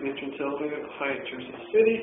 Mitchell Tilden, High Jersey City.